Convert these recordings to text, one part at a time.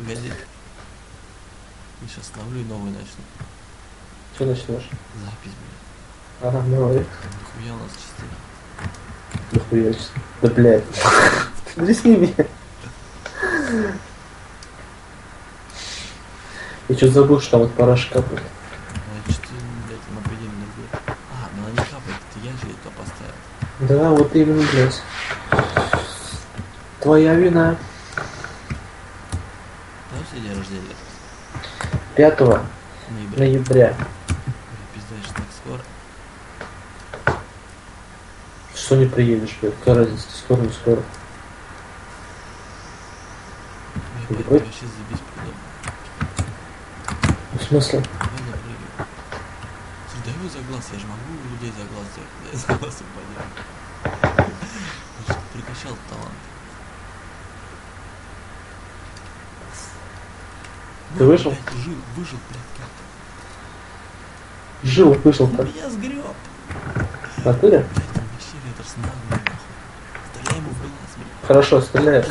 Погоди. Я сейчас становлю и новый начну. Что начнешь? Запись, блядь. Ага, давай. Нихуя у нас частей. Да хуя. Да блядь. Объясни мне. Я что забыл, что там вот пора капает. А что ты, блядь, на пределе не будет? А, ну она не капает, это я же это поставил. Да, вот именно, блядь. Твоя вина. Да, все день рождения. 5 Ноября. ноября. Пиздаешь так скоро. Что не приедешь, блядь? Какая разница, скоро, не скоро. Я. В смысле? Дай его за глаз, я же могу людей за глаз когда я за глаз упадет. Прикачал талант. Ты вышел? Блядь, жил, выжил, блядь, как Жил, вышел так. Меня сгреб. В натуре? Блядь, там вообще ветер с нахуй, нахуй. Стреляй ему в глаз, блядь. Хорошо, стреляй.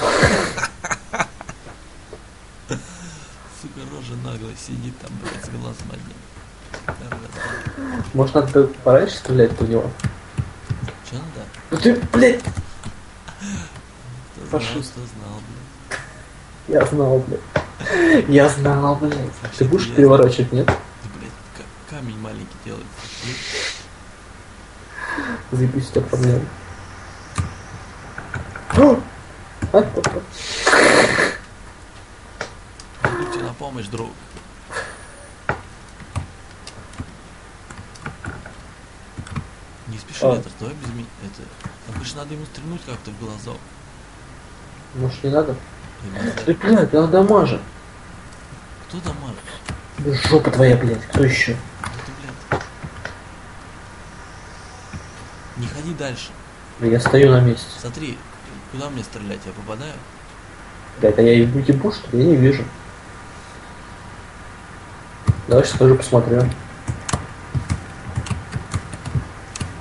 Сука, рожа нагло сидит там, блядь, с глазом одним. Может, надо пораньше стрелять в него? Че надо? Ну ты, блядь, Кто знал, что знал, блядь. я знал, блядь. Я знал, блядь. Ты будешь переворачивать, нет? Да, блядь, ка- камень маленький делает. Заебись у тебя проблемы. А, тебе на помощь, друг. Не спеши, А. Летер, давай без меня. Это... Же надо ему стрельнуть как-то в глазок. Может, не надо? Ты, блядь, я дамажа. Кто? Да жопа твоя, блядь. Кто еще? Да ты. Не ходи дальше. Да я стою на месте. Смотри, куда мне стрелять? Я попадаю? Блядь, а я ебу ебу, что ли? Я не вижу. Давай сейчас тоже посмотрю.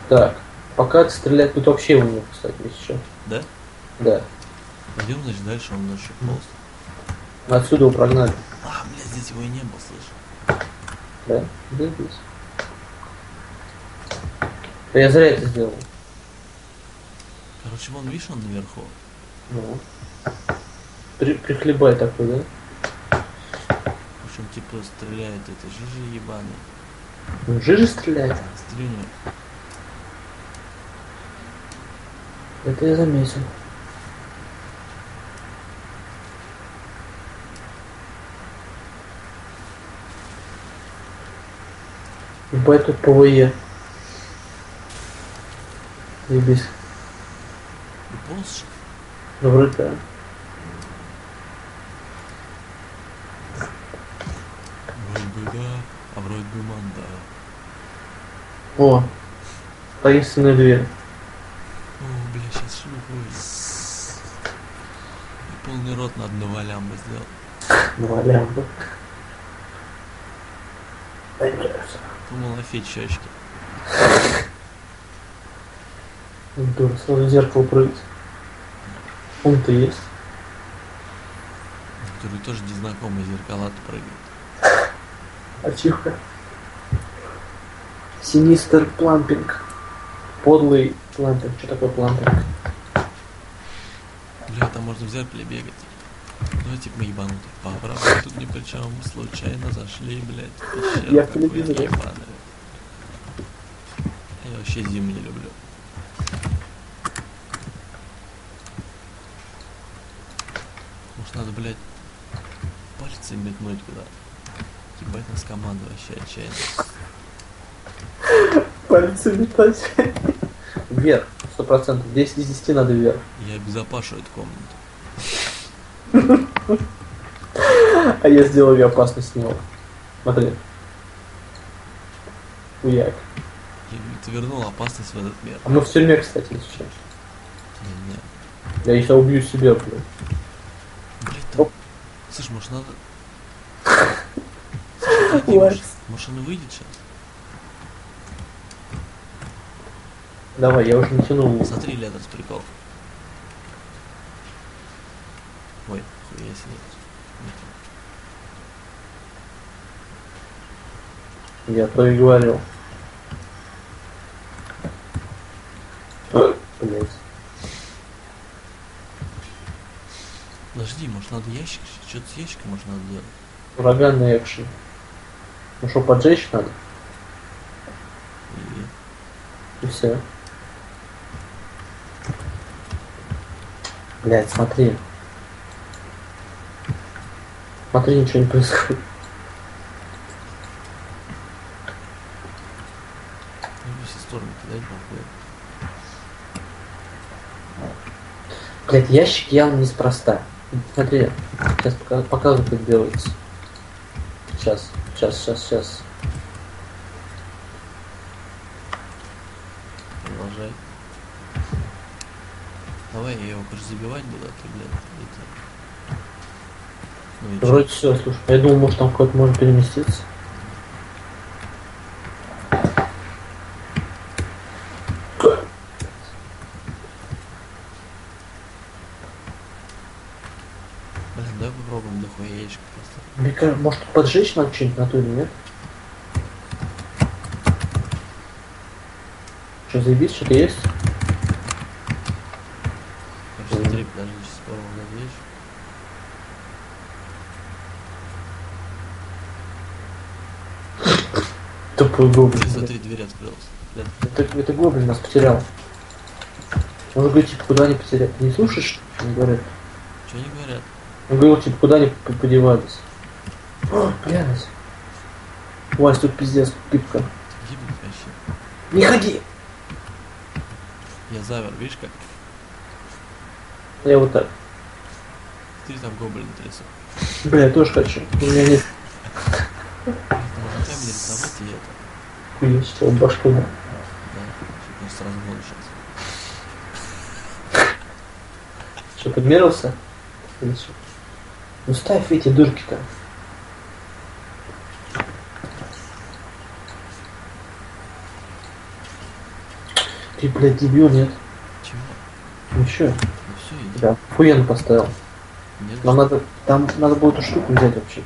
Так, пока стрелять тут вообще его нет, кстати, если что. Да? Да. Пойдем, значит, дальше он ночью полз. Отсюда его прогнали. А, блядь, здесь его и не было, слышь. Да? Заебись. Да я зря это сделал. Короче, вон, видишь, он наверху. Ну. При, прихлебай такой, да? В общем, типа, стреляет это жижи ебаный. Ну, жижи стреляет. Стрельнет. Это я заметил. Ебать тут ПВЕ. Заебись. Же. Ну, вроде да. А вроде бы манда. О, таинственная дверь. О, бля, сейчас шлюх И полный рот на одного лямбы сделал. Два лямбы. Думал, офеть щечки. Дура, сразу зеркало прыгать. Он-то есть. Который тоже незнакомые зеркала прыгает. Ачивка. Синистер плампинг. Подлый плампинг. Что такое плампинг? Бля, там можно в зеркале бегать. Давайте мы ебануты. Папа, тут ни при чем. Случайно зашли, блядь, в пещеру Я в телевизоре. Я вообще зиму не люблю. Может надо, блядь, пальцы метнуть куда? Ебать нас команда вообще отчаянно. Пальцы метать. Вверх. Сто процентов. 10 из 10 надо вверх. Я обезопашу эту комнату. А я сделал ее опасность с него. Смотри. Уяк. Я ты вернул опасность в этот мир. А мы в тюрьме, кстати, если что. Не-не. Я еще убью себя, блин. Блять, там... Оп. Слушай, может надо... Слушай, может, может она выйдет сейчас? Давай, я уже натянул. Смотри, летом с прикол. Ой, если нет. Я то и говорил. Подожди, может надо ящик? Что-то с ящиком можно надо делать. Ураганный экшен. Ну что, поджечь надо? И, и все. Блять, смотри. Смотри, ничего не происходит. ну. Блять, ящик явно неспроста. Смотри, сейчас пока- показываю, как делается. Сейчас, сейчас, сейчас, сейчас. Продолжай. Давай я его, конечно, забивать буду, а ты, блядь, это... Ну? Вроде все, слушай. Я думал, может там какой-то может переместиться. Блин, давай попробуем дохуя яичко просто. Мне кажется, может поджечь надо что-нибудь на или нет? Что, заебись, что-то есть? Смотри, подожди, сейчас попробуем надеюсь. Тупой гоблин. Ты смотри, дверь открылась. Это, это гоблин нас потерял. Он говорит, типа, куда они потеряли? Не слушаешь, что он говорит? что они говорят? Он говорил, типа, куда они подевались? О, блядь. Вась, тут пиздец, пипка. Не ходи! Я завер, видишь как? Я вот так. Ты там гоблин трясу. Бля, я тоже хочу. У меня нет Можно камень рисовать и это. Что башку. он сразу буду сейчас. Что, подмерился? Или что? Ну ставь эти дырки-то. Ты, блядь, дебил, нет? Чего? Ну чё? Ну все, иди. Да, хуян поставил. Не Нам надо, там надо будет эту штуку взять вообще.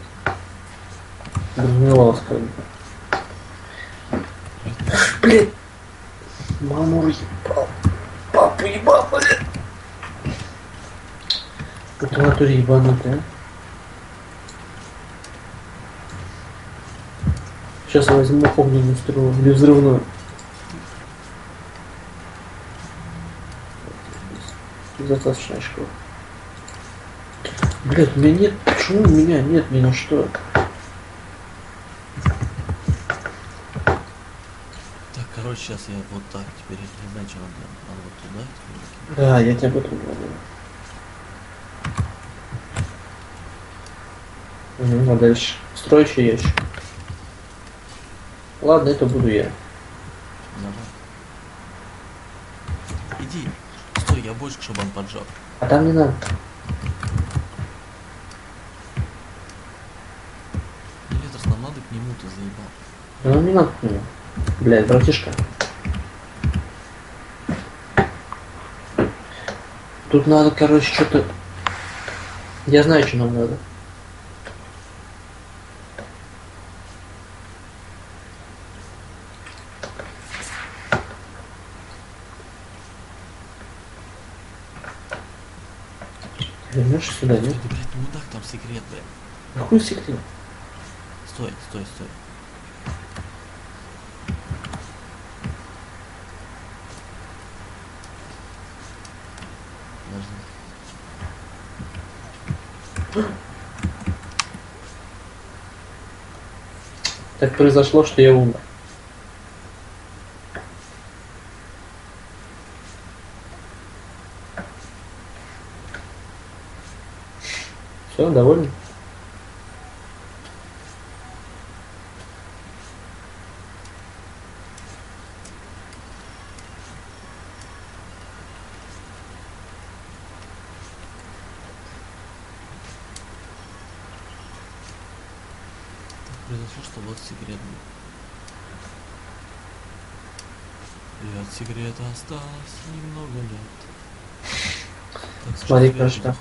Бы. Блядь! Маму ебал. Папу ебал, блядь! Это в натуре ебанутый? Сейчас возьму огненную стрелу или взрывную. Достаточно очков. Блять, у меня нет. Почему у меня нет ни на что? Так, короче, сейчас я вот так теперь не знаю, что надо. Надо вот туда. теперь. Да, я тебя этом говорю. Угу, а дальше? Строящий ящик. Ладно, это буду я. Давай. Иди. Стой, я бочку, чтобы он поджег. А там не надо. Летрос, нам надо к нему, ты заебал. Да ну не надо к нему. Блядь, братишка. Тут надо, короче, что-то... Я знаю, что нам надо. Вернешься сюда, нет? Блядь, мудак, там секрет, блядь. Какой секрет? Стой, стой, стой. Подожди. Так произошло, что я умер. Все, довольны? Так произошло, что вот секрет был. И от секрета осталось немного лет. Так, Смотри, конечно.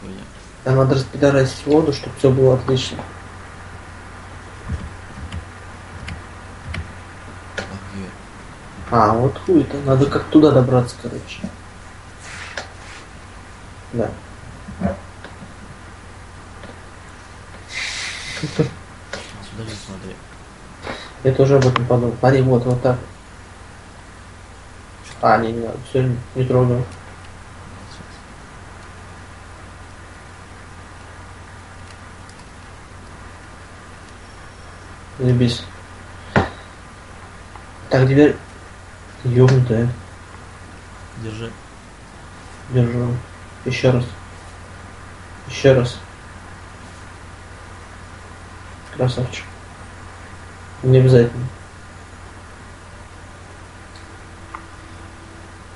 Там надо распидорасить воду, чтобы все было отлично. А, вот хуй-то. Надо как туда добраться, короче. Да. А сюда же смотри. Я тоже об этом подумал. Смотри, вот, вот так. А, не, не все, не трогаю. Сейчас. Заебись. Так, дверь ёбнутая. Держи. Держу. Еще раз. Еще раз. Красавчик. Не обязательно.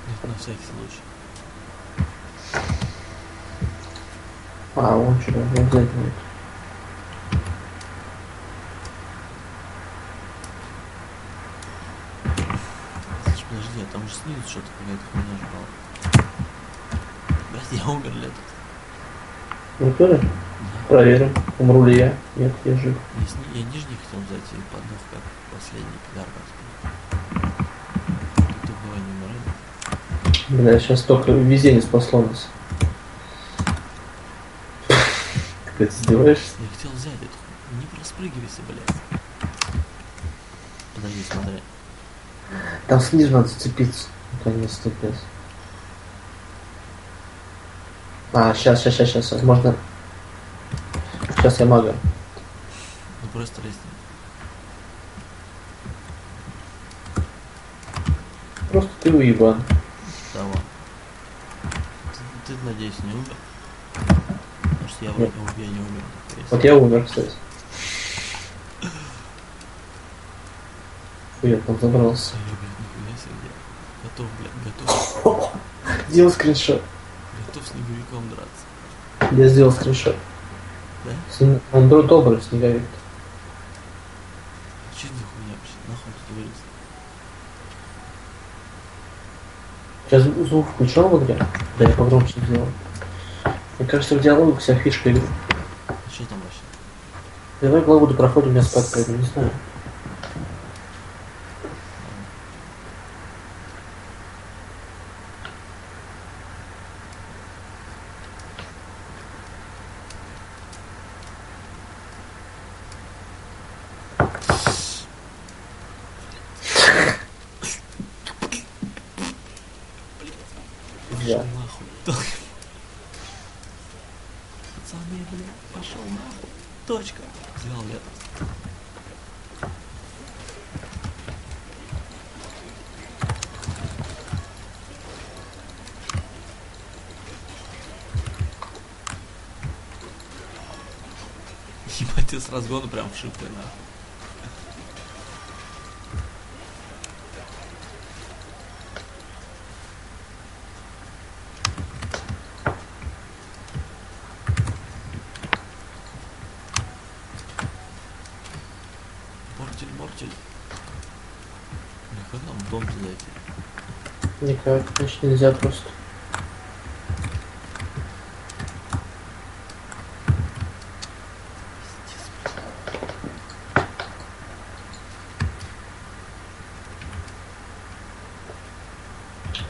Нет, на всякий случай. А, он что, не обязательно. Слушай, подожди, а там же снизу что-то какая-то хуйня жрала. Блядь, я умер тут? Ну, тоже? Проверим. Умру ли я? Нет, я жив. Я, я нижний хотел взять и поднов как последний пидар. Тут бывает не умирали. Бля, сейчас только везение спасло нас. Ты издеваешься? Я хотел взять хуйню. Не проспрыгивайся, блядь. Подожди, смотри. Там снизу надо зацепиться. Наконец-то, блядь. А, сейчас, сейчас, сейчас, сейчас. Можно... Сейчас я мага. Ну просто лезть. Просто ты уебан. Того. Ты, ты, надеюсь, не умер? Потому что я вроде я не умер. Вот я умер, кстати. Фу, я там забрался. Ой, блядь, нихуя себе. Готов, блядь, готов. Сделал скриншот. Готов с снеговиком драться. Я сделал скриншот. Да? Он доб- добрый снеговик. Че это за хуйня вообще? Нахуй тут вылез? Сейчас звук включен в игре? Да, я погромче сделал. Мне кажется, в диалогах вся фишка игры. А что там вообще? Давай главу допроходим, я спать пойду, не знаю. Пошел Да. нахуй. Пацаны, блядь, пошел нахуй. Точка. Взял я. Ебать, ты с разгона прям в шипы, нахуй. Мортель, мортель. Ну как нам в дом зайти? Никак, значит нельзя просто.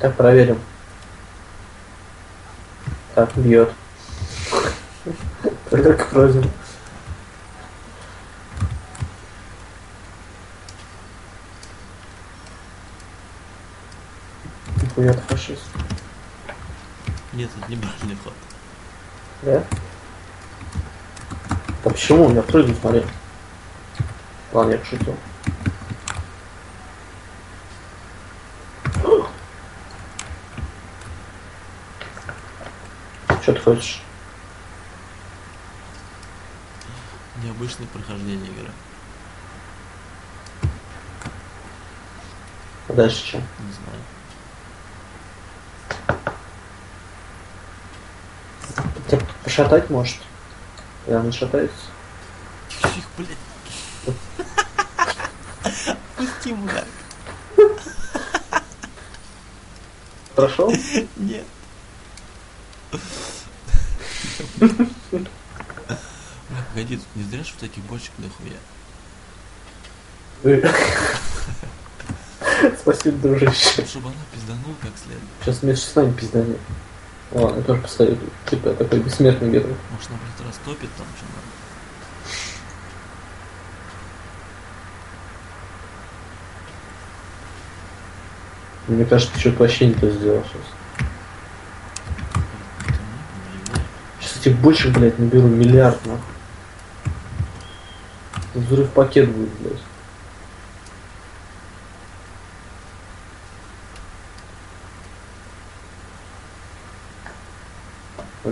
Так, проверим. Так, бьет. Проверка пройдена. Нихуя ты фашист. Нет, это неправильный ход. Да? Да почему? Я прыгну, смотри. Ладно, я пошутил. Что ты хочешь? Необычное прохождение игры. А дальше что? Не знаю. Тебя пошатать может? Я не шатается. Тихо, блядь. Пусти, мудак. Прошел? Нет. Погоди, тут не зря в таких бочек дохуя. Спасибо, дружище. Чтобы она пизданула как следует. Сейчас вместе с нами пизданет. Ладно, я тоже постою. Типа, такой бессмертный герой. Может, она, блядь, растопит там что надо. Мне кажется, ты что-то вообще не то сделал сейчас. Сейчас этих бочек, блядь, наберу миллиард, нахуй. Взрыв пакет будет, блядь.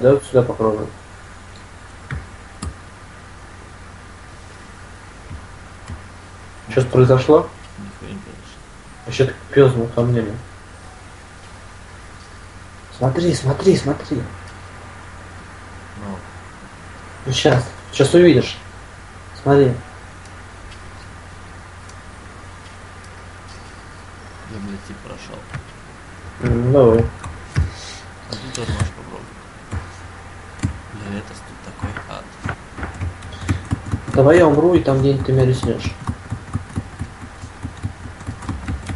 Ну, Давай вот сюда попробуем. Что-то произошло? Вообще так пёзнул ко мне. Смотри, смотри, смотри. Ну сейчас, сейчас увидишь. Смотри. я, блядь, типа прошел. М, Давай. А тут тоже можешь попробовать. Бля, это тут такой ад. Давай я умру, и там где-нибудь ты меня резнешь.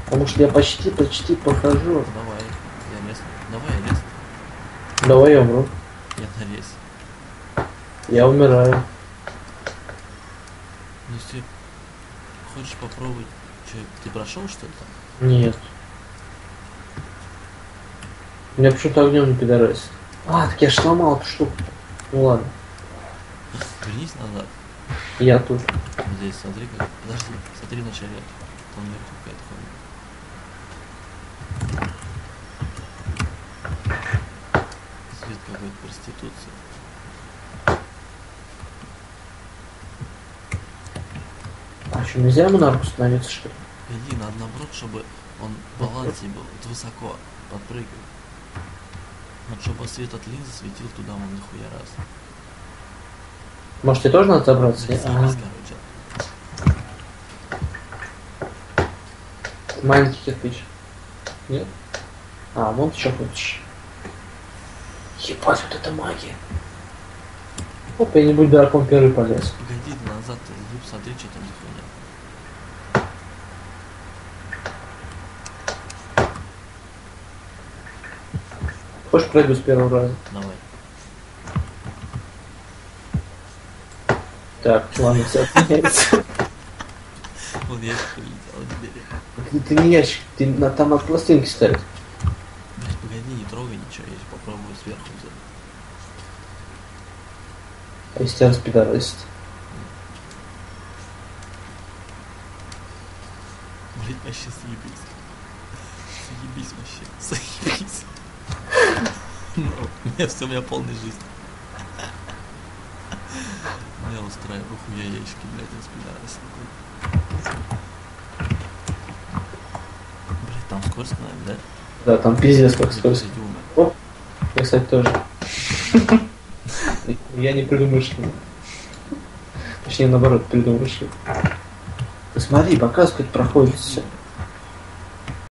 Потому что я почти, почти похожу. Давай, я местный. Давай, я местный. Давай я умру. Я на рейс. Я умираю. Ну, если хочешь попробовать, что, ты прошел что ли там? Нет. Меня почему-то огнем не пидорасит. А, так я ж сломал эту штуку. Ну ладно. Вернись назад. Я тут. Здесь смотри как. Подожди, смотри на начале. Там наверху какая-то хуйня. Свет какой-то проституции. А что, нельзя монарху становиться, что ли? Иди надо наоборот, чтобы он в балансе был. Вот высоко подпрыгивай. Вот чтобы свет от линзы светил туда вон нахуя раз. Может, тебе тоже надо забраться? Ага. Маленький кирпич. Нет? А, вон ты что хочешь. Ебать, вот это магия. Оп, я не буду дракон первый полез. Погоди, назад вглубь смотри, что там за хуйня. Хочешь пройду с первого раза? Давай. Так, ладно, все отменяется. Вон ящик бери. Ты, не ящик, ты на, там надо пластинки ставить. Блять, погоди, не трогай ничего, я сейчас попробую сверху взять. А если тебя распидорасит? Блять, вообще съебись. Съебись вообще. Съебись. Ну, у меня все, у меня полная жизнь. Я устраиваю хуя ящики, блядь, распидорас какой. Блять, там скорость надо, да? Да, там пиздец как скорость. Умер. Я, кстати, тоже. Я не предумышленно. Точнее, наоборот, предумышленно. Ты смотри, показывает, проходит.